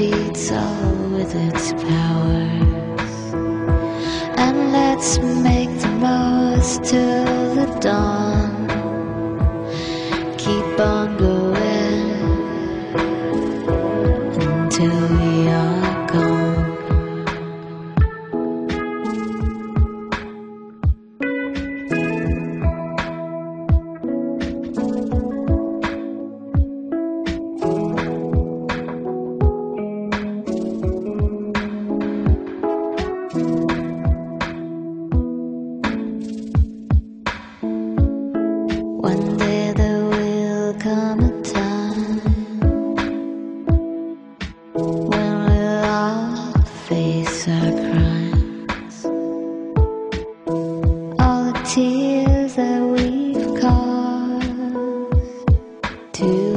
defeats all with its powers. And let's make the most till the dawn. Keep on going tears that we've caused to